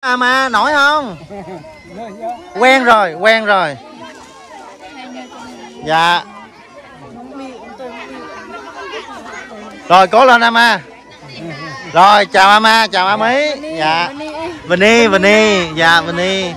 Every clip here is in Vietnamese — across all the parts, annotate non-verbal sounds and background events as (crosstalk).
à mà nổi không? (laughs) Quen rồi quen rồi. Dạ. Rồi cố lên ama. Rồi chào ama chào a mỹ dạ. Vini vini. Dạ vini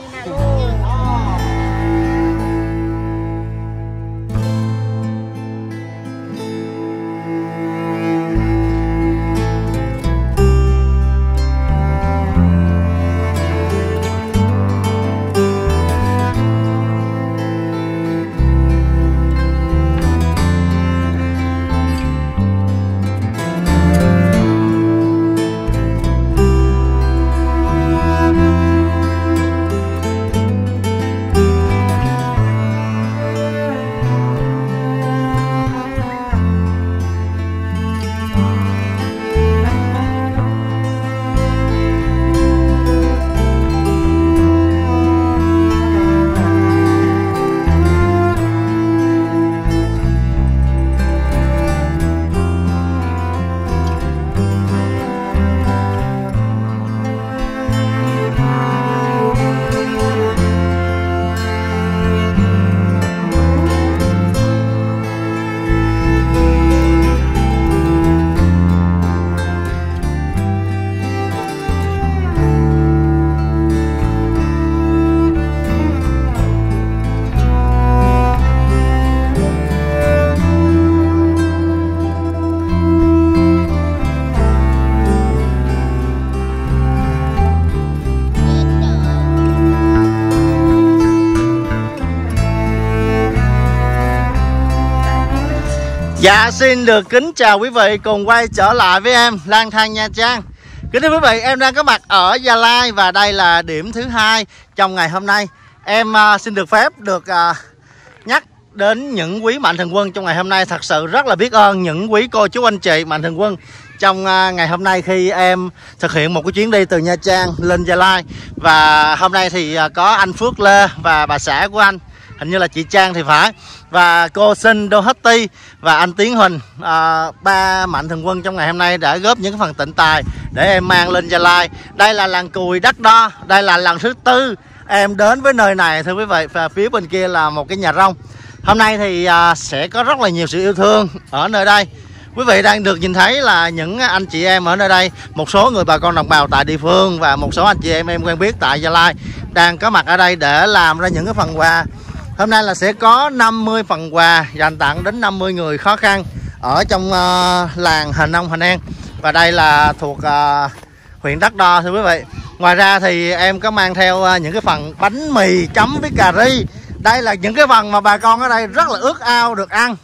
Dạ xin được kính chào quý vị cùng quay trở lại với em lang thang Nha Trang. Kính thưa quý vị em đang có mặt ở Gia Lai và đây là điểm thứ hai trong ngày hôm nay. Em uh, xin được phép được uh, nhắc đến những quý mạnh thường quân trong ngày hôm nay. Thật sự rất là biết ơn những quý cô chú anh chị mạnh thường quân trong uh, ngày hôm nay khi em thực hiện một cái chuyến đi từ Nha Trang lên Gia Lai. Và hôm nay thì uh, có anh Phước Lê và bà xã của anh hình như là chị Trang thì phải. Và cô Sinh Đô Hất và anh Tiến Huỳnh à, ba mạnh thường quân trong ngày hôm nay đã góp những phần tịnh tài để em mang lên Gia Lai. Đây là làng cùi đắt đo đây là lần thứ tư. Em đến với nơi này thưa quý vị và phía bên kia là một cái nhà rông hôm nay thì à, sẽ có rất là nhiều sự yêu thương ở nơi đây. Quý vị đang được nhìn thấy là những anh chị em ở nơi đây Một số người bà con đồng bào tại địa phương Và một số anh chị em em quen biết tại Gia Lai Đang có mặt ở đây để làm ra những cái phần quà. Hôm nay là sẽ có 50 phần quà dành tặng đến 50 người khó khăn ở trong uh, làng Hình Nông Hình An và đây là thuộc uh, huyện Đắk Đo thưa quý vị. Ngoài ra thì em có mang theo uh, những cái phần bánh mì chấm với cà ri. Đây là những cái phần mà bà con ở đây rất là ước ao được ăn.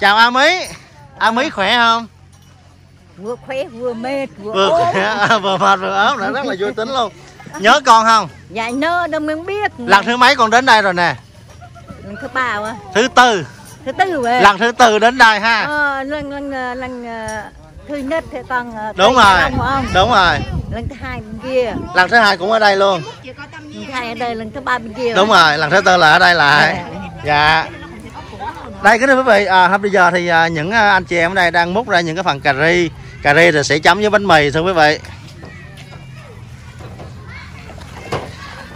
Chào A Mí. A Mí khỏe không? vừa khỏe vừa mệt vừa, Vừa ốm. khỏe, vừa mệt vừa ốm nữa rất là vui tính luôn. (laughs) Nhớ con không? dạ nơ đâu mình biết Lần thứ mấy con đến đây rồi nè? Lần thứ ba à Thứ tư. thứ tư về. Lần thứ tư đến đây ha. ờ, lần lần ờ, lần ờ, thứ nhất thì còn ờ, đúng rồi. ông ông. Đúng rồi. Lần thứ hai bên kia. Lần thứ hai cũng ở đây luôn. Lần thứ hai ở đây lần thứ ba bên kia đúng rồi. lần thứ tư là ở đây lại. Dạ. Đây kính thưa quý vị à, bây giờ thì à, những à, anh chị em ở đây đang múc ra những cái phần cà ri. Cà ri thì sẽ chấm với bánh mì thưa quý vị.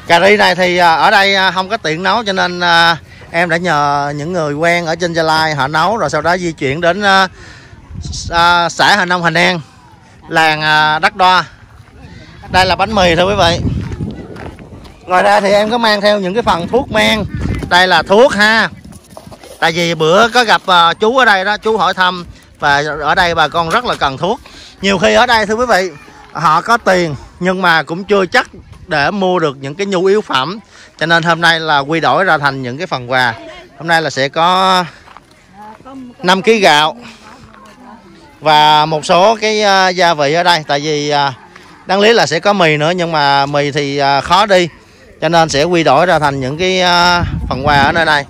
Cà ri này thì à, ở đây à, không có tiện nấu cho nên em đã nhờ những người quen ở trên Gia Lai họ nấu rồi sau đó di chuyển đến uh, xã Hà Nông hà An làng uh, Đắc Đoa. Đây là bánh mì thôi quý vị. Ngoài ra thì em có mang theo những cái phần thuốc men. Đây là thuốc ha. Tại vì bữa có gặp uh, chú ở đây đó chú hỏi thăm và ở đây bà con rất là cần thuốc. Nhiều khi ở đây thưa quý vị họ có tiền nhưng mà cũng chưa chắc để mua được những cái nhu yếu phẩm cho nên hôm nay là quy đổi ra thành những cái phần quà. Hôm nay là sẽ có 5 kg gạo và một số cái uh, gia vị ở đây. Tại vì uh, đáng lý là sẽ có mì nữa nhưng mà mì thì uh, khó đi. Cho nên sẽ quy đổi ra thành những cái uh, phần quà ở nơi này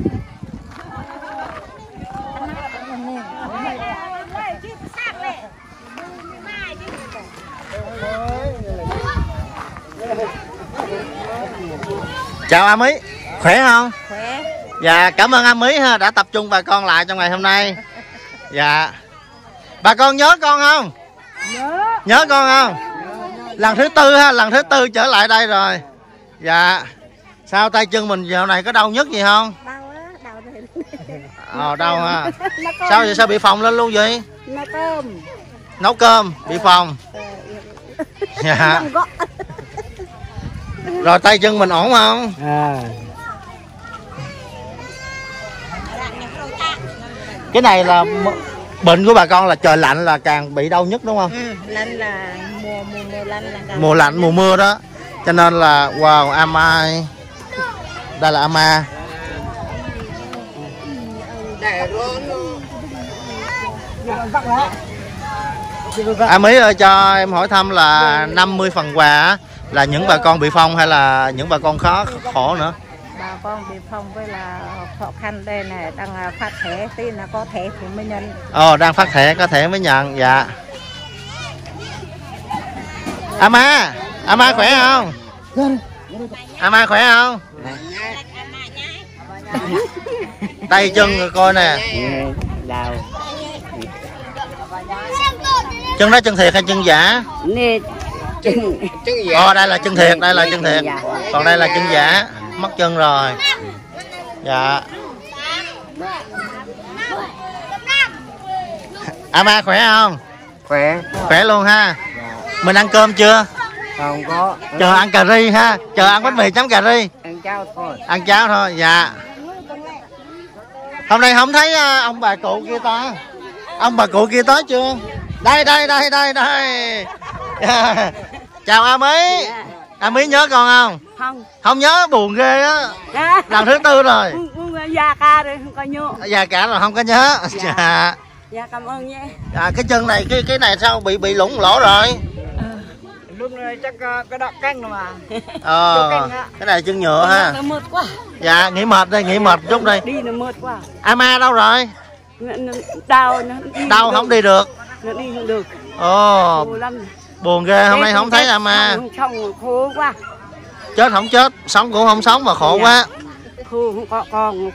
chào a mí khỏe không? Khỏe. Dạ cảm ơn a mí ha. Đã tập trung bà con lại trong ngày hôm nay. Dạ. Bà con nhớ con không? Nhớ. Nhớ con không? Lần thứ tư ha lần thứ tư trở lại đây rồi. Dạ. Sao tay chân mình dạo này có đau nhức gì không? Đau á đau ờ đau ha. Sao vậy? Sao bị phòng lên luôn vậy? Nó cơm. Nấu cơm bị phòng Ờ, dạ. Có rồi tay chân mình ổn không? À. Cái này là bệnh của bà con là trời lạnh là càng bị đau nhất đúng không? Ừ, lạnh là mùa mùa mùa lạnh là càng mùa lạnh mùa mưa đó. Cho nên là wow ama đây là ama à Mỹ ơi cho em hỏi thăm là 50 phần quà á, là những bà con bị phong hay là những bà con khó khổ nữa? Bà con bị phong với là khó khăn đây này đang à, phát thẻ tí là có thẻ thì mới nhận. Ồ đang phát thẻ có thể mới nhận dạ. Ama Ama khỏe không? Ama khỏe không? Tay chân rồi coi nè. Đau chân đó chân thiệt hay chân giả? Nè chân Ồ đây là chân thiệt đây là chân thiệt. Còn đây là chân giả. Mất chân rồi. Dạ. Ama khỏe không? Khỏe. Khỏe luôn ha. Mình ăn cơm chưa? Không có. Chờ ăn cà ri ha. Chờ ăn bánh mì chấm cà ri. Ăn cháo thôi. Ăn cháo thôi dạ. Hôm nay không thấy à, ông bà cụ kia ta ông bà cụ kia tới chưa? Đây đây đây đây đây (laughs) Dạ. chào a mỹ a mỹ nhớ con không? Không. Không nhớ buồn ghê á. À, lần thứ tư rồi. Già ca rồi không có nhớ. Già cả rồi không có nhớ. Dạ. Dạ. Cảm ơn nhé. À, cái chân này cái cái này sao bị bị lủng lỗ rồi? Lúc này chắc ờ, cái đọt canh rồi mà. Ờ. (laughs) Cái này chân nhựa ha. nó mệt quá. Dạ nghỉ mệt đây nghỉ mệt chút đây đi nó mệt quá. Ama đâu rồi? Đau nó đi đau không đi được. Nó đi không được. Ồ. Lắm buồn ghê hôm nay không thấy ama không xong khổ quá. Chết không chết sống cũng không sống mà khổ quá. Khổ không có con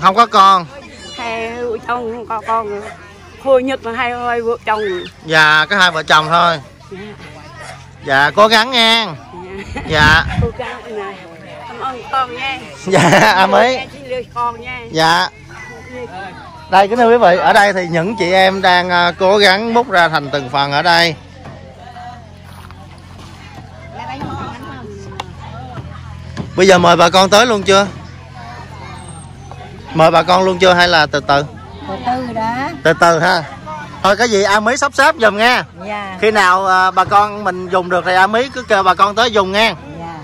không có con. Hai vợ chồng không có con. Khổ nhất là hai hai vợ chồng. Dạ có hai vợ chồng thôi. Dạ. Cố gắng nghe dạ. Gắng này cảm ơn con nha. (laughs) Dạ con nha. Dạ. Đây kính thưa quý vị ở đây thì những chị em đang à, cố gắng múc ra thành từng phần ở đây bây giờ mời bà con tới luôn chưa? Mời bà con luôn chưa hay là từ từ? Từ từ đó từ từ ha. Thôi cái gì a mỹ sắp xếp giùm nghe. Dạ. Khi nào à, bà con mình dùng được thì a mỹ cứ kêu bà con tới dùng nghe. Dạ.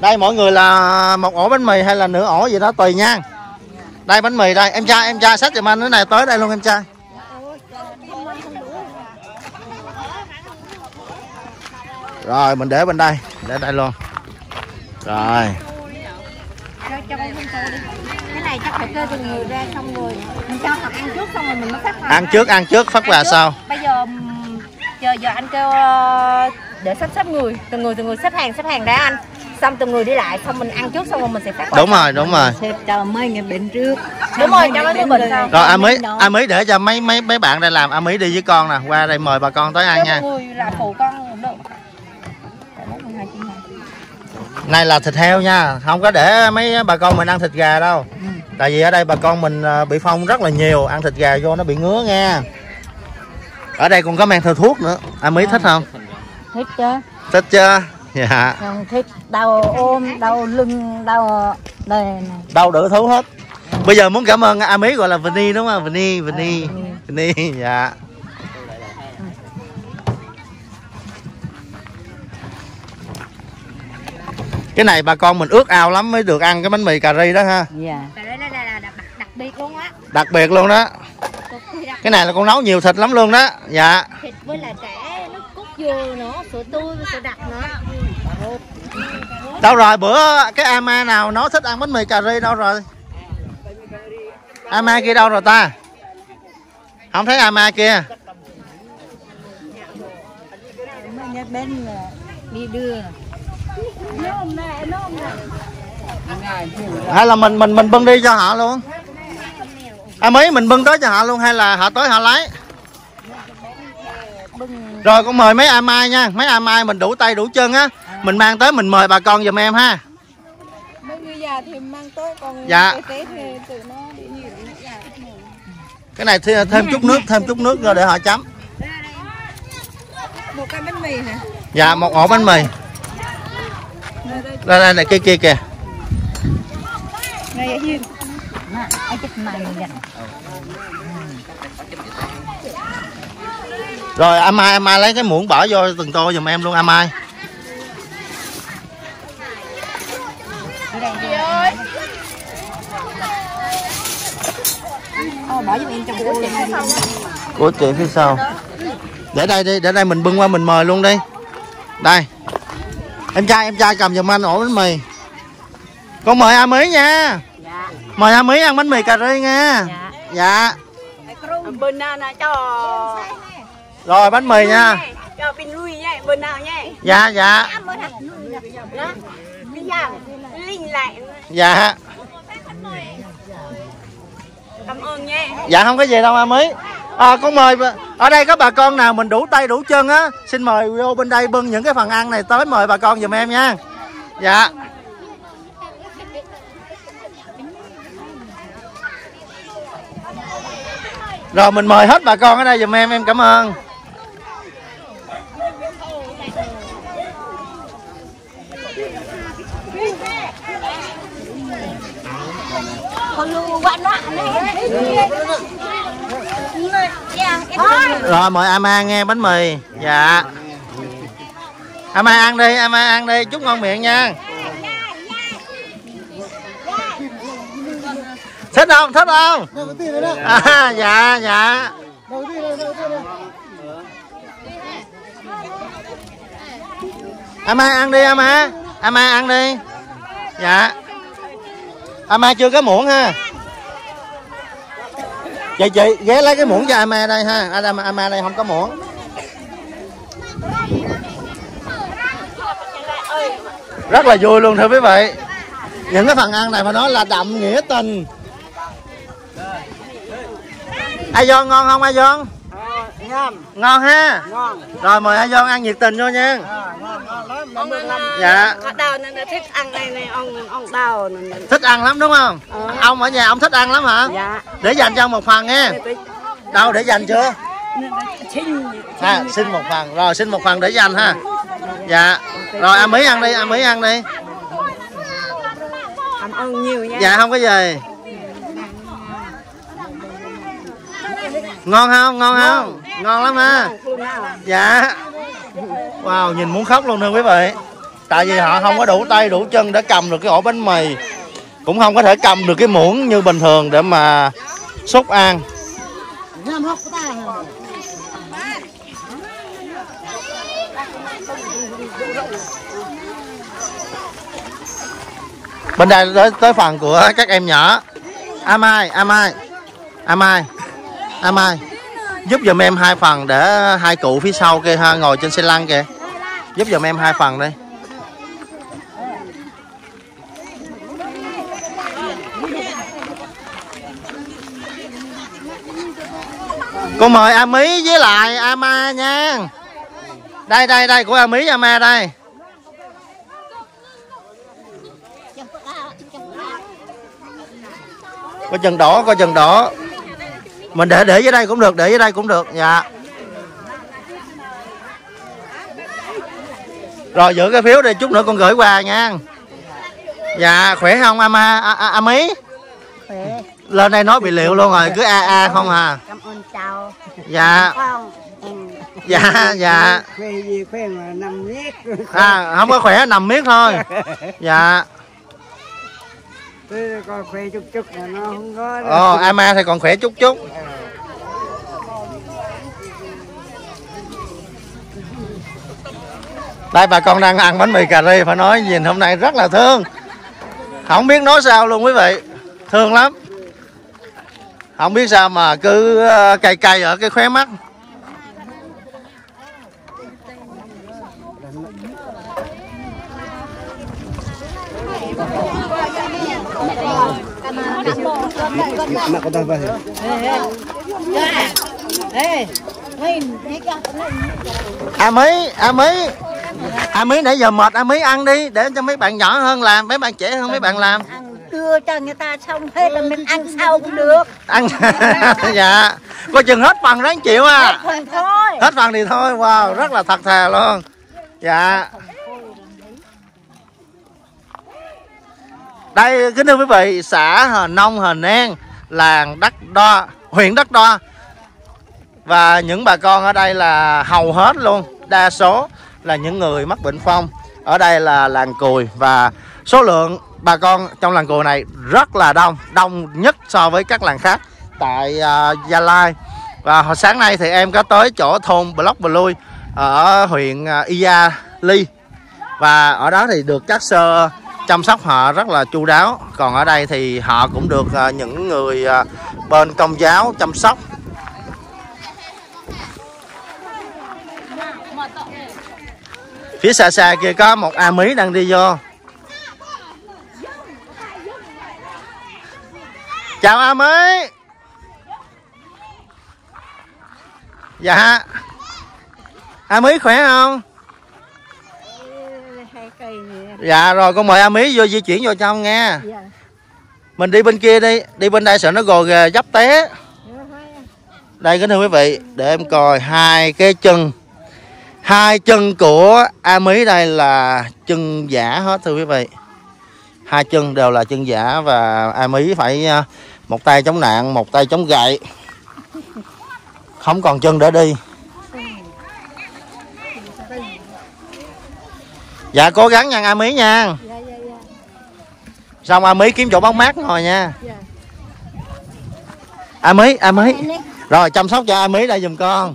Đây mỗi người là một ổ bánh mì hay là nửa ổ gì đó tùy nha. Đây bánh mì đây. Em trai em trai xách giùm anh cái này tới đây luôn em trai. Rồi mình để bên đây. Để đây luôn. Rồi cho cho con không đi. Cái này chắc phải kêu từng người ra xong rồi. Mình cho họ ăn trước xong rồi mình mới phát quà ăn trước ăn trước phát quà sau. Bây giờ giờ giờ anh kêu ờ, để sắp xếp người. Từng người từng người xếp hàng xếp hàng đã anh. Xong từng người đi lại xong mình ăn trước xong rồi mình sẽ phát quà đúng rồi đúng rồi. Xếp cho mấy người bệnh trước. Đúng rồi cho mấy người bệnh sau. rồi a mỹ a mỹ để cho mấy mấy mấy bạn đây làm. A mỹ đi với con nè. Qua đây mời bà con tới ăn nha. người là phụ con cũng được này là thịt heo nha không có để mấy bà con mình ăn thịt gà đâu. Tại vì ở đây bà con mình à, bị phong rất là nhiều ăn thịt gà vô nó bị ngứa nha ở đây còn có men thờ thuốc nữa. À mỹ thích không? Thích chứ. Thích chưa dạ. Không thích. Đau ôm đau lưng đau đây này. Đâu đủ thú hết. Bây giờ muốn cảm ơn a mỹ gọi là vini đúng không? Vini vini. Vini dạ cái này bà con mình ước ao lắm mới được ăn cái bánh mì cà ri đó ha. Dạ. Đặc, biệt luôn á. Đặc biệt luôn đó. Cái này là con nấu nhiều thịt lắm luôn đó. Dạ. Thịt với là trẻ nước cốt dừa nữa sữa tươi với sữa đặc nữa. Đâu rồi bữa cái ama nào nó thích ăn bánh mì cà ri đâu rồi? Ama kia đâu rồi ta? Không thấy ama kia. Bên là đi đưa hay là mình mình mình bưng đi cho họ luôn? À mấy mình bưng tới cho họ luôn hay là họ tới họ lấy? Rồi con mời mấy a mai nha. Mấy a mai mình đủ tay đủ chân á. Mình mang tới mình mời bà con giùm em ha. Dạ. cái này thêm, thêm chút nước thêm chút nước rồi để họ chấm. Một cái bánh mì hả? Dạ một ổ bánh mì đây đây này kia kia kìa. Này Duyên rồi a mai a mai lấy cái muỗng bỏ vô từng tô giùm em luôn a mai bỏ giúp em trong của chị của chị phía sau. Để đây đi để đây mình bưng qua mình mời luôn đi. Đây em trai em trai cầm giùm anh ổ bánh mì. Con mời a mỹ nha. Dạ. Mời a mỹ ăn bánh mì cà ri nha. Dạ. Dạ. Rồi bánh mì nha. Dạ dạ. Lại. Dạ. Cảm ơn nhé dạ không có gì đâu a mỹ à, con mời ở đây có bà con nào mình đủ tay đủ chân á xin mời vô bên đây bưng những cái phần ăn này tới mời bà con giùm em nha. Dạ. Rồi mình mời hết bà con ở đây giùm em em cảm ơn. Con video hấp dẫn rồi mời ama nghe bánh mì. Dạ. Ama ăn đi ama ăn đi. Chúc ngon miệng nha. Thích không? Thích không? À, (laughs) dạ dạ. Ama ăn đi ama. Ama ăn đi. Dạ. Ama chưa có muỗng ha chị chị ghé lấy cái muỗng cho ama đây ha. Ama, ama đây không có muỗng. Rất là vui luôn thưa quý vị. Những cái phần ăn này mà nói là đậm nghĩa tình. Ai Don ngon không ai Don ngon. Ngon ha? Ngon. Rồi mời ai Don ăn nhiệt tình vô nha. Ông Dạ. có đào nên là thích ăn này này ông ông đào này này. thích ăn lắm đúng không? Ông ở nhà ông thích ăn lắm hả? Dạ. Để dành cho ông một phần nha đâu để dành chưa? Xin à, xin một phần. Rồi xin một phần để dành ha. Dạ. Rồi a mỹ ăn đi a mỹ ăn đi. Cảm ơn nhiều nha. Dạ không có gì. Ngon không? Ngon không ngon lắm ha dạ. Wow, nhìn muốn khóc luôn nè quý vị. Tại vì họ không có đủ tay, đủ chân để cầm được cái ổ bánh mì. Cũng không có thể cầm được cái muỗng như bình thường để mà xúc ăn. Bên đây tới tới phần của các em nhỏ. A mai a mai a mai a mai giúp giùm em hai phần để hai cụ phía sau kia ha, ngồi trên xe lăn kìa. Giúp giùm em hai phần đi. Cô mời a mí với lại a ma nha. Đây đây đây, của a mí, a ma đây. Có chân đỏ, có chân đỏ mình để để dưới đây cũng được để dưới đây cũng được dạ. Rồi giữ cái phiếu đi chút nữa con gửi qua nha. Dạ khỏe không a ma a, a, a mí khỏe. Lên đây nói bị liệu luôn rồi cứ a a không à. Cảm ơn chào. Dạ. Không? Ừ. dạ dạ. Khoe gì khoe mà nằm nhét à không có khỏe nằm miết thôi. Dạ tôi coi khoe chút chút là nó không có đâu. ồ a ma thì còn khỏe chút chút. Đây bà con đang ăn bánh mì cà ri phải nói nhìn hôm nay rất là thương. Không biết nói sao luôn quý vị. Thương lắm. Không biết sao mà cứ ờ, cay cay ở cái khóe mắt. Nak kau tahu apa? ê a mỹ a mỹ a mỹ nãy giờ mệt. A mỹ ăn đi để cho mấy bạn nhỏ hơn làm mấy bạn trẻ hơn mấy bạn làm. Đưa cho người ta xong hết là mình ăn. Sau cũng được ăn dạ. Coi chừng hết phần ráng chịu à. Thôi thôi. Hết phần thì thôi. Wow rất là thật thà luôn. Dạ đây kính thưa quý vị xã Hờ Nông Hờ nang làng Đắc Đo huyện Đắc Đo. Và những bà con ở đây là hầu hết luôn. Đa số là những người mắc bệnh phong. Ở đây là làng cùi và số lượng bà con trong làng cùi này rất là đông đông nhất so với các làng khác tại uh, Gia Lai. Và hồi sáng nay thì em có tới chỗ thôn Block Blue ở huyện uh, Ia Ly. Và ở đó thì được các sơ chăm sóc họ rất là chu đáo. Còn ở đây thì họ cũng được à, những người à, bên công giáo chăm sóc. Phía xa xa kia có một a mí đang đi vô. Chào a mí. Dạ. A mí khỏe không hai cây nè dạ rồi con mời a mí vô di chuyển vô trong nghe. Dạ. Mình đi bên kia đi đi bên đây sợ nó gồ ghề dấp té. Đây kính thưa quý vị để em coi hai cái chân. Hai chân của a mí đây là chân giả hết thưa quý vị. Hai chân đều là chân giả và a mí phải à, một tay chống nạn một tay chống gậy. Không còn chân để đi dạ cố gắng nha a mí nha. Dạ dạ dạ. Xong a mí kiếm chỗ bóng mát ngồi nha. Dạ. a mí a Em rồi chăm sóc cho a mí đây giùm con.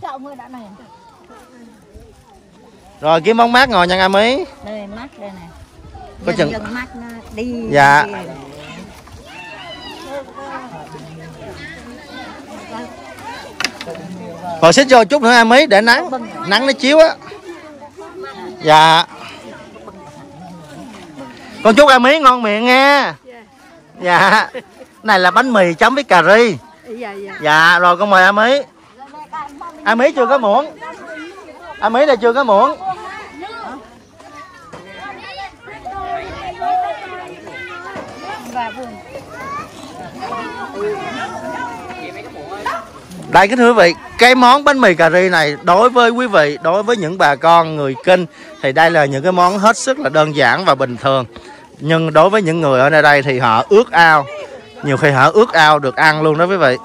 Rồi kiếm bóng mát ngồi nha a mí đây mắt đây nè. Có chừng- đi. Dạ. đi. rồi xích vô chút nữa a mí để nắng. Nắng nó chiếu á. Dạ con chúc a mí ngon miệng nghe. Dạ. Này là bánh mì chấm với cà ri. Dạ dạ. Dạ rồi con mời a mí a mí chưa có muỗng. A mí đây chưa có muỗng. Đây kính thưa quý vị, cái món bánh mì cà ri này đối với quý vị, đối với những bà con người kinh thì đây là những cái món hết sức là đơn giản và bình thường. Nhưng đối với những người ở nơi đây thì họ ước ao, nhiều khi họ ước ao được ăn luôn đó quý vị.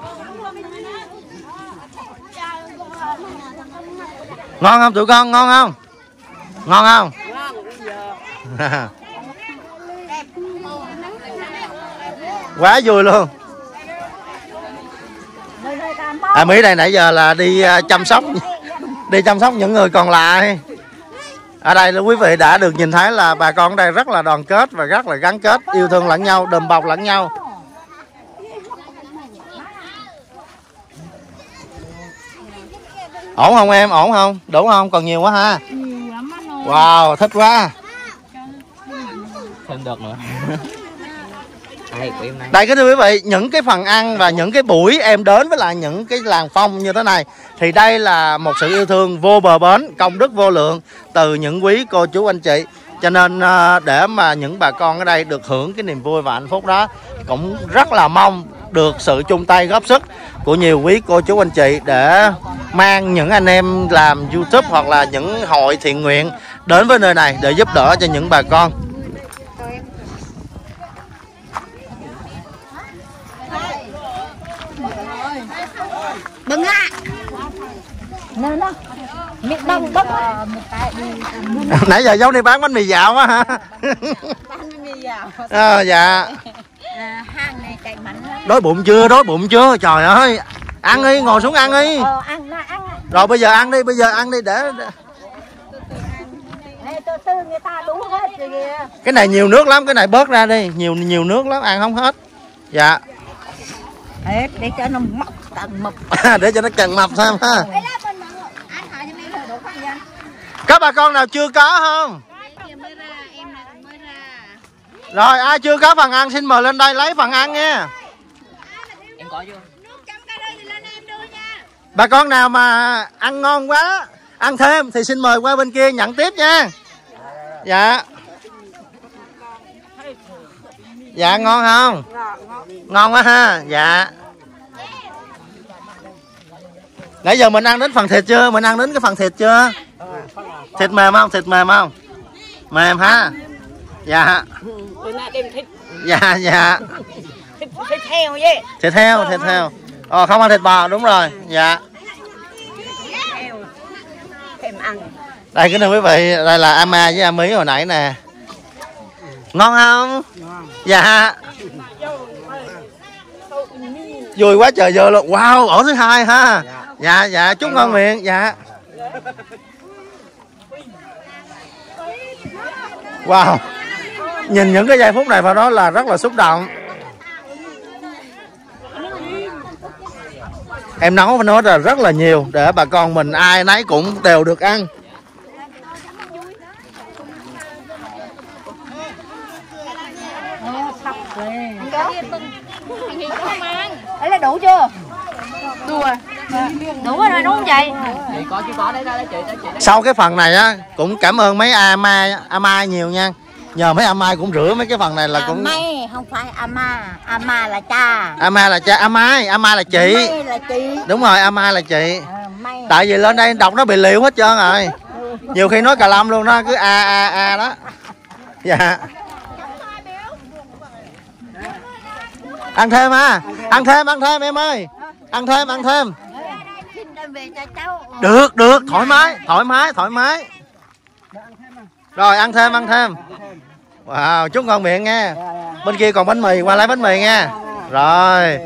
Ngon không tụi con, ngon không? Ngon không? (laughs) Quá vui luôn. À Mỹ đây nãy giờ là đi à, chăm sóc đi chăm sóc những người còn lại. Ở đây là quý vị đã được nhìn thấy là bà con ở đây rất là đoàn kết và rất là gắn kết, yêu thương lẫn nhau, đùm bọc lẫn nhau. Ổn không em? Ổn không? Đủ không? Còn nhiều quá ha. Wow, thích quá. Thêm được nữa. (laughs) Đây. Đây kính thưa quý vị, những cái phần ăn và những cái buổi em đến với lại những cái làng phong như thế này thì đây là một sự yêu thương vô bờ bến, công đức vô lượng từ những quý cô chú anh chị. Cho nên à, để mà những bà con ở đây được hưởng cái niềm vui và hạnh phúc đó cũng rất là mong được sự chung tay góp sức của nhiều quý cô chú anh chị để mang những anh em làm YouTube hoặc là những hội thiện nguyện đến với nơi này để giúp đỡ cho những bà con. Bưng ạ nó nó miệng bông bông một tay đi nãy giờ giống đi bán bánh mì dạo á hả? Bánh mì dạo. À, dạ. À, hàng này chạy mạnh lắm. Đói bụng chưa? Đói bụng chưa? Trời ơi. Ăn đi ngồi xuống ăn đi. Ờ ăn ăn rồi bây giờ ăn đi bây giờ ăn đi để để- Ê, từ từ người ta đủ hết rồi kìa. Cái này nhiều nước lắm cái này bớt ra đi. Nhiều nhiều nước lắm ăn không hết. Dạ. Hết để cho nó mọc tầng mọc (laughs) để cho nó càng mập thêm ha? Các bà con nào chưa có không? Rồi ai chưa có phần ăn xin mời lên đây lấy phần ăn nha. Em có chưa? bà con nào mà ăn ngon quá ăn thêm thì xin mời qua bên kia nhận tiếp nha. Dạ. Dạ ngon không? Ngon quá ha? Dạ nãy giờ mình ăn đến phần thịt chưa mình ăn đến cái phần thịt chưa thịt mềm không thịt mềm không mềm ha dạ dạ dạ thịt heo vậy. thịt heo thịt heo ờ không ăn thịt bò đúng rồi dạ đây kính thưa quý vị đây là ama với ami hồi nãy nè ngon không dạ vui quá trời giờ luôn wow ổ thứ hai ha dạ dạ chúc ngon miệng dạ wow nhìn những cái giây phút này vào đó là rất là xúc động em nấu nói là rất là nhiều để bà con mình ai nấy cũng đều được ăn Đấy là đủ chưa? Đủ rồi. Đủ rồi đúng không chị? sau cái phần này á cũng cảm ơn mấy ama ama nhiều nha. Nhờ mấy ama cũng rửa mấy cái phần này là cũng May không phải ama ama là cha. Ama là cha ama ama là chị. May là chị. Đúng rồi ama là chị. À, tại vì lên đây đọc nó bị liều hết trơn rồi. Nhiều khi nói cà lâm luôn đó cứ a a a đó. Dạ. Ăn thêm ha ăn thêm ăn thêm em ơi. Ăn thêm ăn thêm về cho cháu được được thoải mái thoải mái thoải mái. Rồi ăn thêm ăn thêm. Wow chúc ngon miệng nha bên kia còn bánh mì qua lấy bánh mì nha rồi.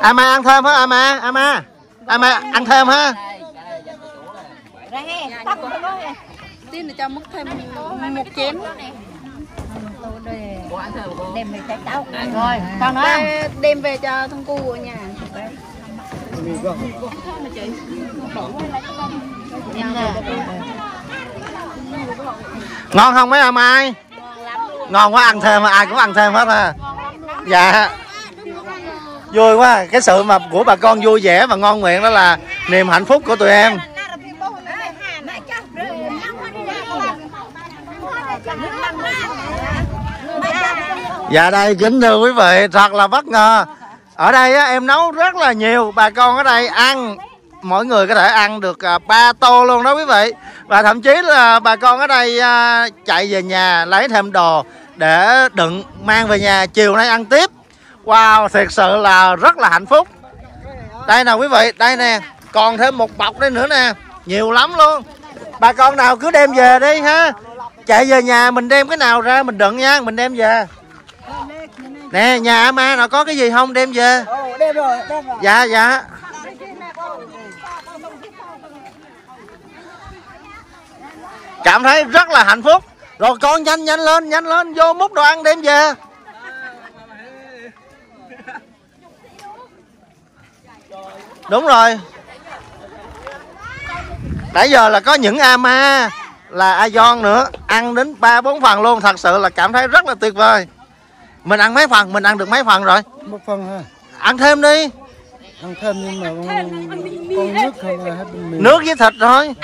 Ama ăn thêm hả ama ama ama ăn thêm ha. Tin là cho mất thêm một chén để đem về cho cháu. Rồi, con nói không? Đem về cho thằng cu ở nhà. Ngon không mấy ama ai? Ngon quá ăn thêm ai cũng ăn thêm hết ha dạ. Vui quá cái sự mà của bà con vui vẻ và ngon miệng đó là niềm hạnh phúc của tụi em Dạ đây kính thưa quý vị thật là bất ngờ. Ở đây á, em nấu rất là nhiều. Bà con ở đây ăn Mỗi người có thể ăn được à, ba tô luôn đó quý vị. Và thậm chí là bà con ở đây à, chạy về nhà lấy thêm đồ Để đựng mang về nhà chiều nay ăn tiếp. Wow thiệt sự là rất là hạnh phúc. Đây nè quý vị đây nè. Còn thêm một bọc đây nữa nè. Nhiều lắm luôn. Bà con nào cứ đem về đi ha. Chạy về nhà mình đem cái nào ra mình đựng nha Mình đem về. Nè nhà ama nào có cái gì không? Đem về. Đem rồi, đem rồi. Dạ dạ. Cảm thấy rất là hạnh phúc. Rồi con nhanh nhanh lên nhanh lên. Vô múc đồ ăn đem về. Đúng rồi. Nãy giờ là có những ama Là Ayon nữa. Ăn đến ba bốn phần luôn. Thật sự là cảm thấy rất là tuyệt vời Mình ăn mấy phần? Mình ăn được mấy phần rồi? Một phần ha Ăn thêm đi. Ăn thêm nhưng mà con, con nước không là hết bên mình Nước với thịt thôi.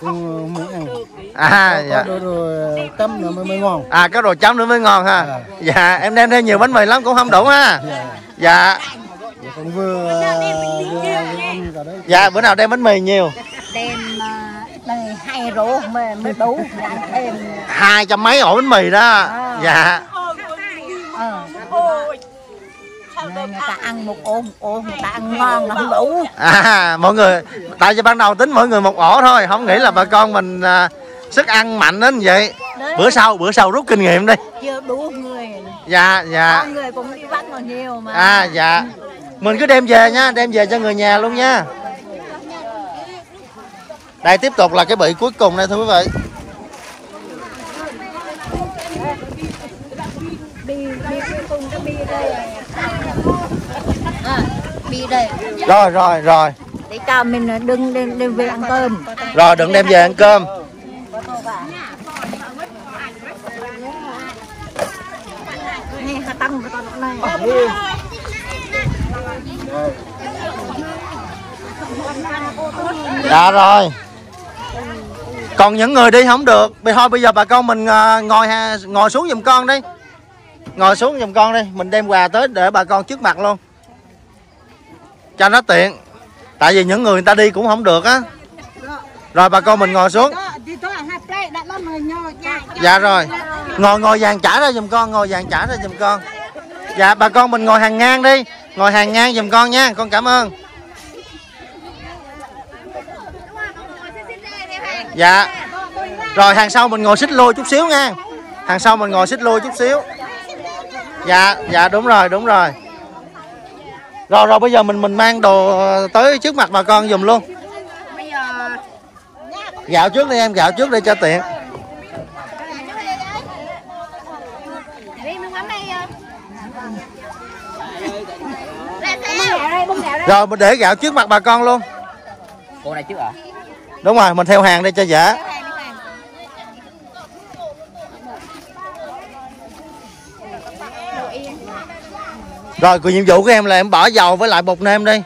Con muốn ăn. À có dạ. đồ, đồ chấm nữa mới mới ngon. À có đồ chấm nữa mới ngon ha. À. Dạ em đem thêm nhiều bánh mì lắm cũng không đủ ha. Dạ. Dạ. Dạ, con vừa ăn Dạ bữa nào đem bánh mì nhiều? Đem à, đây hai rổ mới mới đủ. Ăn thêm Hai trăm mấy ổ bánh mì đó. Dạ ờ. Người, người ta ăn một ổ một ổ người ta ăn ngon là không đủ. À mọi người Tại vì ban đầu tính mỗi người một ổ thôi Không nghĩ là bà con mình à, sức ăn mạnh đến vậy. Bữa sau bữa sau rút kinh nghiệm đi. Chưa đủ người. Dạ dạ. Con người cũng đi vắng còn nhiều mà. À dạ. Mình cứ đem về nha Đem về cho người nhà luôn nha. Đây tiếp tục là cái bị cuối cùng đây thưa quý vị đi đây. Rồi rồi rồi. Để cho mình đừng đem, đem về ăn cơm. Rồi đừng đem về ăn cơm. Tăng dạ rồi. Còn những người đi không được. Bây thôi bây giờ bà con mình à, ngồi ngồi xuống giùm con đi. Ngồi xuống giùm con đi. Mình đem quà tới để bà con trước mặt luôn cho nó tiện. Tại vì những người người ta đi cũng không được á. Rồi bà con mình ngồi xuống. Dạ rồi. Ngồi ngồi vàng trả ra giùm con, ngồi vàng trả ra giùm con. Dạ bà con mình ngồi hàng ngang đi. Ngồi hàng ngang giùm con nha. Con cảm ơn. Dạ. Rồi, hàng sau mình ngồi xích lô chút xíu nha. Hàng sau mình ngồi xích lô chút xíu. Dạ dạ đúng rồi đúng rồi rồi rồi bây giờ mình mình mang đồ tới trước mặt bà con giùm luôn. Bây giờ gạo trước đi em gạo trước đi cho tiện. Rồi mình để gạo trước mặt bà con luôn. Cô này trước à? đúng rồi mình theo hàng đi cho dễ rồi cái nhiệm vụ của em là em bỏ dầu với lại bột nêm đi.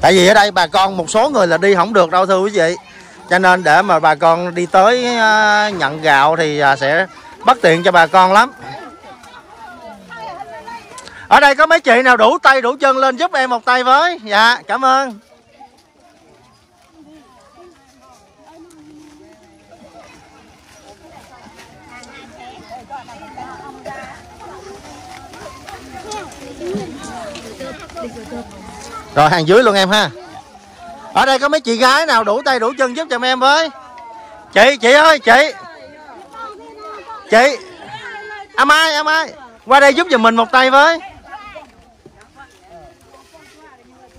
Tại vì ở đây bà con một số người là đi không được đâu, thưa quý vị. Cho nên để mà bà con đi tới à, nhận gạo thì à, sẽ bất tiện cho bà con lắm. Ở đây có mấy chị nào đủ tay, đủ chân lên giúp em một tay với. Dạ cảm ơn. Rồi, hàng dưới luôn em ha. Ở đây có mấy chị gái nào đủ tay đủ chân giúp cho em với? Chị chị ơi, chị. Chị. Em ai em ai? Qua đây giúp giùm mình một tay với.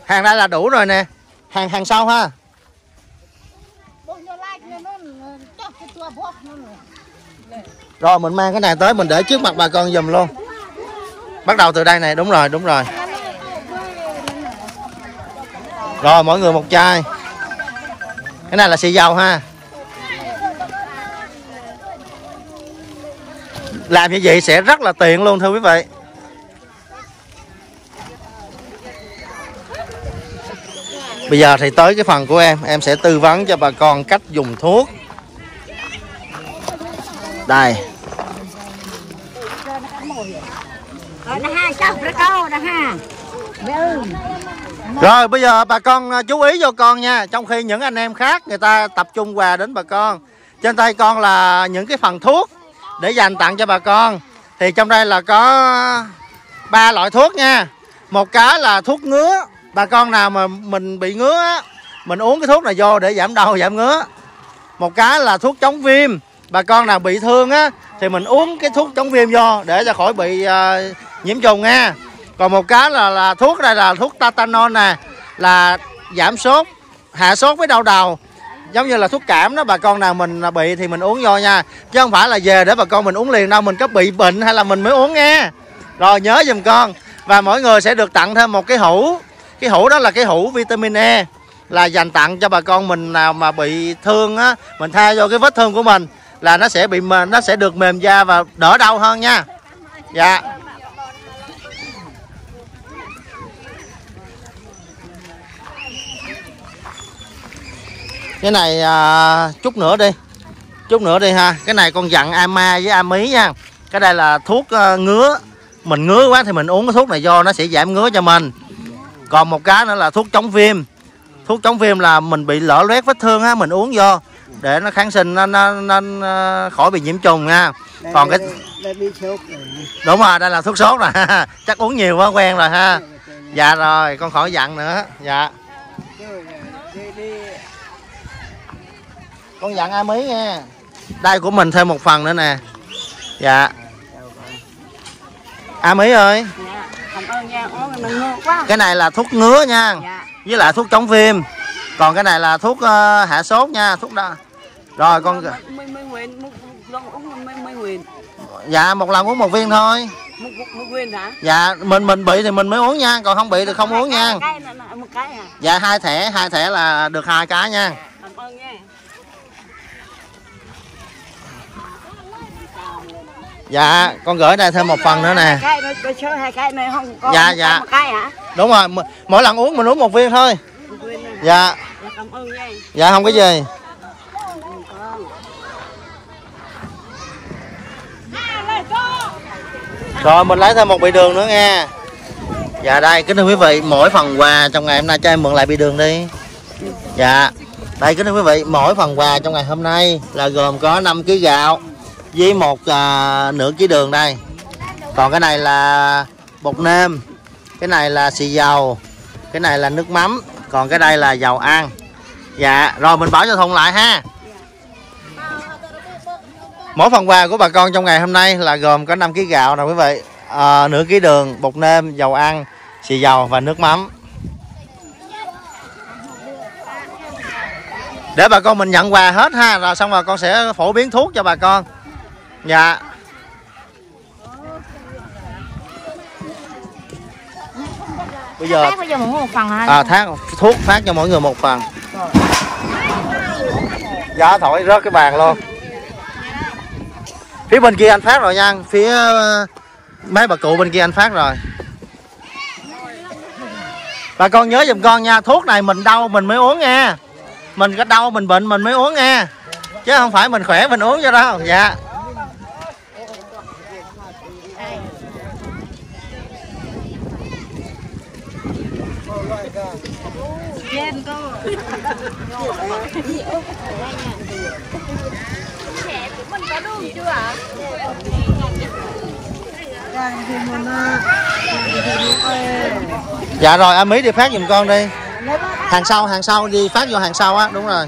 Hàng đây là đủ rồi nè. Hàng hàng sau ha. Rồi, mình mang cái này tới, mình để trước mặt bà con giùm luôn. Bắt đầu từ đây này, đúng rồi đúng rồi rồi, mỗi người một chai. Cái này là xì dầu ha. Làm như vậy sẽ rất là tiện luôn, thưa quý vị. Bây giờ thì tới cái phần của em. Em sẽ tư vấn cho bà con cách dùng thuốc. Đây. Rồi bây giờ bà con à, chú ý vô con nha. Trong khi những anh em khác người ta tập trung quà đến bà con. Trên tay con là những cái phần thuốc Để dành tặng cho bà con. Thì trong đây là có ba loại thuốc nha. Một cái là thuốc ngứa. Bà con nào mà mình bị ngứa á, Mình uống cái thuốc này vô để giảm đau giảm ngứa. Một cái là thuốc chống viêm. Bà con nào bị thương á Thì mình uống cái thuốc chống viêm vô Để cho khỏi bị uh, nhiễm trùng nha còn một cái là là thuốc đây là thuốc tatanol nè, là giảm sốt, hạ sốt với đau đầu. Giống như là thuốc cảm đó, bà con nào mình à, bị thì mình uống vô nha. Chứ không phải là về để bà con mình uống liền đâu, mình có bị bệnh hay là mình mới uống nghe. Rồi, nhớ giùm con. Và mỗi người sẽ được tặng thêm một cái hũ. Cái hũ đó là cái hũ vitamin E là dành tặng cho bà con mình nào mà bị thương á, mình thay vô cái vết thương của mình là nó sẽ bị mềm nó sẽ được mềm da và đỡ đau hơn nha. Dạ. Cái này à, chút nữa đi. Chút nữa đi ha. Cái này con dặn ama với amí nha. Cái đây là thuốc à, ngứa. Mình ngứa quá thì mình uống cái thuốc này vô nó sẽ giảm ngứa cho mình. Còn một cái nữa là thuốc chống viêm. Thuốc chống viêm là mình bị lở loét vết thương á mình uống vô để nó kháng sinh nó, nó, nó, nó khỏi bị nhiễm trùng nha. Còn cái Đây bị sốt rồi. đúng rồi đây là thuốc sốt rồi (laughs) chắc uống nhiều quá quen rồi ha. Dạ rồi con khỏi dặn nữa. Dạ Đi đi. Con dặn ai mấy nha đây của mình thêm một phần nữa nè dạ a mỹ ơi Cảm ơn nha. Ôi mình ngộ quá. cái này là thuốc ngứa nha Dạ. với lại thuốc chống viêm còn cái này là thuốc ờ, hạ sốt nha thuốc đó rồi con dạ một lần uống một viên thôi Một một một nguyên hả? dạ mình mình bị thì mình mới uống nha còn không bị thì không uống nha Một cái, là- là một cái dạ hai thẻ hai thẻ là được hai cái nha Cảm ơn nha. Dạ con gửi đây thêm một phần nữa nè. Dạ, dạ. đúng rồi mỗi lần uống mình uống một viên thôi. Dạ. Dạ, dạ không có gì. Rồi mình lấy thêm một bị đường nữa nha dạ đây kính thưa quý vị mỗi phần quà trong ngày hôm nay cho em mượn lại bị đường đi. Dạ. Đây kính thưa quý vị mỗi phần quà trong ngày hôm nay là gồm có 5 kg gạo với một à, nửa ký đường đây. Còn cái này là bột nêm cái này là xì dầu cái này là nước mắm còn cái đây là dầu ăn. Dạ rồi mình bỏ cho thùng lại ha. Mỗi phần quà của bà con trong ngày hôm nay là gồm có 5 kg gạo nè quý vị. À, nửa ký đường bột nêm dầu ăn xì dầu và nước mắm. Để bà con mình nhận quà hết ha rồi xong rồi con sẽ phổ biến thuốc cho bà con dạ. Bây giờ Phát bây giờ muốn một phần hả? à, tháng thuốc phát cho mỗi người một phần. Giá thổi rớt cái bàn luôn. Phía bên kia anh phát rồi nha phía ờ, mấy bà cụ bên kia anh phát rồi. Bà con nhớ giùm con nha thuốc này mình đau mình mới uống nha mình có đau mình bệnh mình mới uống nha chứ không phải mình khỏe mình uống cho đâu. Dạ dạ rồi, anh mỹ đi phát giùm con đi. Hàng sau hàng sau đi, phát vô hàng sau á, đúng rồi.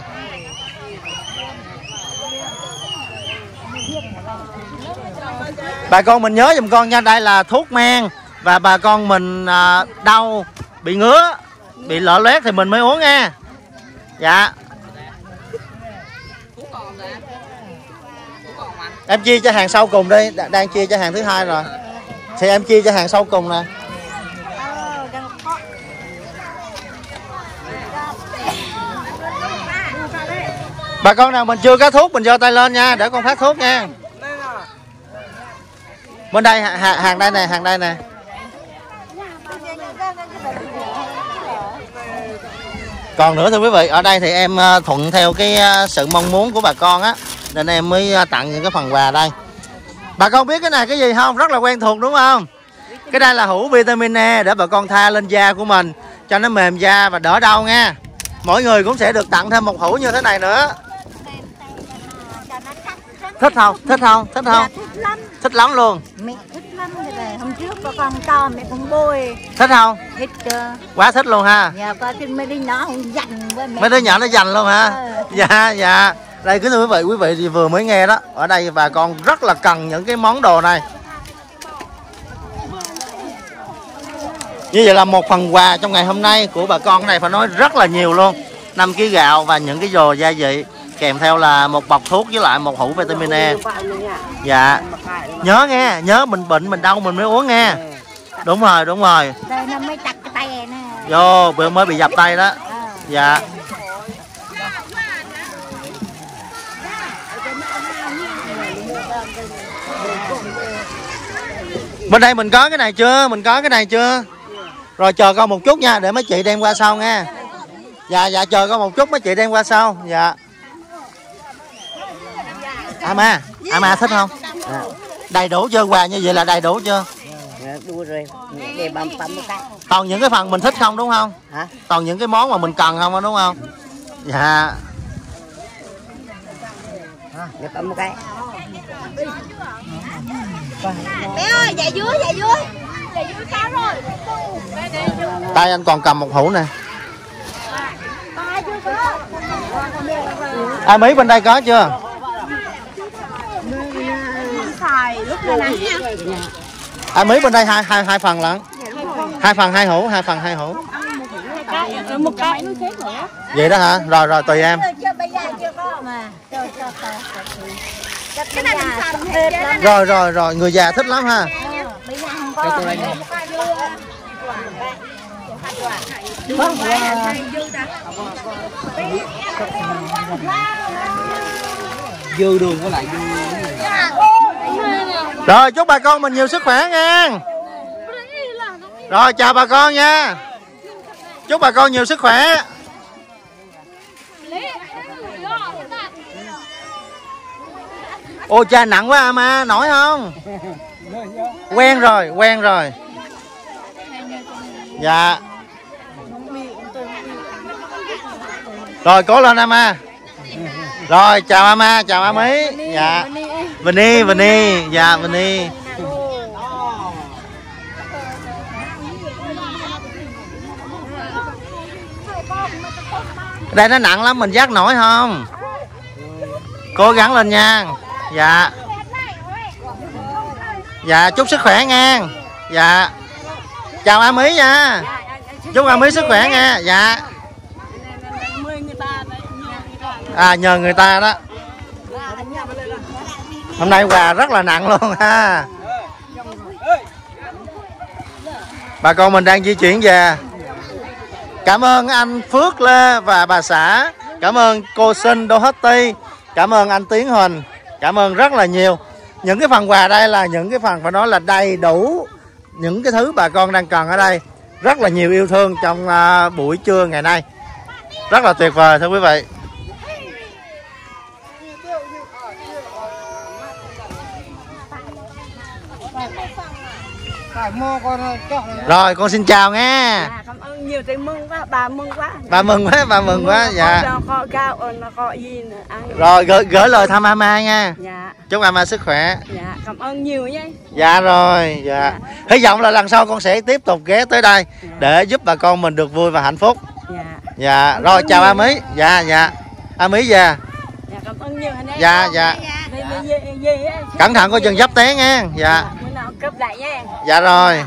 Bà con mình nhớ giùm con nha, đây là thuốc men và bà con mình à, đau, bị ngứa, bị lở loét thì mình mới uống nha dạ. Em chia cho hàng sau cùng đi. Đ- đang chia cho hàng thứ hai rồi. Thì em chia cho hàng sau cùng nè. Bà con nào mình chưa có thuốc, mình giơ tay lên nha, để con phát thuốc nha. Bên đây hàng đây nè, hàng đây nè. Còn nữa thưa quý vị, ở đây thì em ờ, thuận theo cái ờ, sự mong muốn của bà con á, nên em mới ờ, tặng những cái phần quà đây. Bà con biết cái này cái gì không? Rất là quen thuộc đúng không? Cái đây là hũ vitamin E để bà con tha lên da của mình, cho nó mềm da và đỡ đau nha. Mỗi người cũng sẽ được tặng thêm một hũ như thế này nữa thích không? Thích không? Thích không? thích lắm. Thích lắm luôn. Mẹ thích lắm. Là hôm trước có con to mẹ cũng bôi. Thích không? Thích cơ quá thích luôn ha. Nhà con trên mấy đứa nhỏ không dành với mẹ. Mấy đứa nhỏ nó dành luôn hả? Ờ. dạ dạ. Đây kính thưa quý vị quý vị thì vừa mới nghe đó. Ở đây bà con rất là cần những cái món đồ này. Như vậy là một phần quà trong ngày hôm nay của bà con này phải nói rất là nhiều luôn. 5 kg gạo và những cái đồ gia vị kèm theo là một bọc thuốc với lại một hũ vitamin E. Dạ. Nhớ nghe, nhớ mình bệnh, mình đau mình mới uống nghe. Đúng rồi đúng rồi. Đây nó mới chặt cái tay nè vô, bữa mới bị dập tay đó. Dạ. Bên đây mình có cái này chưa? Mình có cái này chưa? Rồi chờ con một chút nha, để mấy chị đem qua sau nha dạ dạ chờ con một chút, mấy chị đem qua sau. Dạ à ma à ma thích không? Dạ. đầy đủ chưa? Quà như vậy là đầy đủ chưa? Đua rồi. Để bấm bấm một cái còn những cái phần mình thích không đúng không? Hả? Còn những cái món mà mình cần không đúng không? Dạ. Để bấm một cái. Bé ơi, dạ dưới, dạ dưới. Dạ dưới sao rồi? tay anh còn cầm một hũ nè. Ai mấy bên đây có chưa Ai mấy bên đây hai hai hai phần lận. Hai phần hai hũ hai phần hai hũ. Một cái. Vậy đó hả? Rồi rồi tùy em. Có. Rồi rồi rồi người già thích lắm ha. Không có Vâng, dư đường với lại dư rồi, chúc bà con mình nhiều sức khỏe nha. Rồi, chào bà con nha. Chúc bà con nhiều sức khỏe. Ô, cha, nặng quá à ma nổi không? Quen rồi quen rồi. Dạ. Rồi, cố lên, ama rồi chào ama chào a mỹ dạ. Vini. Vini dạ Vini. Đây nó nặng lắm mình dắt nổi không? Cố gắng lên nha. Dạ. Dạ chúc sức khỏe nha. Dạ. Chào a mỹ nha. Chúc a mỹ sức khỏe nha. Dạ à nhờ người ta đó. Hôm nay quà rất là nặng luôn, ha. Bà con mình đang di chuyển về. Cảm ơn anh phước lê và bà xã. Cảm ơn cô sinh đô hết ti cảm ơn anh tiến huỳnh. Cảm ơn rất là nhiều. Những cái phần quà đây là những cái phần phải nói là đầy đủ những cái thứ bà con đang cần ở đây. Rất là nhiều yêu thương trong à, buổi trưa ngày nay. Rất là tuyệt vời, thưa quý vị Phải mua con chọn rồi con xin chào nghe. À, cảm ơn nhiều thấy mừng quá bà mừng quá. Bà mừng quá bà mừng quá dạ. ờ, nó có gì nữa ăn. Rồi gửi, gửi lời thăm ama nha. Dạ. Chúc ama sức khỏe. Dạ cảm ơn nhiều nhé. Dạ rồi dạ. Hy vọng là lần sau con sẽ tiếp tục ghé tới đây để giúp bà con mình được vui và hạnh phúc. Dạ. Dạ rồi chào a mỹ dạ dạ. A mỹ về. Dạ cảm ơn nhiều anh em. Dạ dạ. Về về cẩn thận có chừng dấp té nha dạ cúp lại nha. Dạ rồi.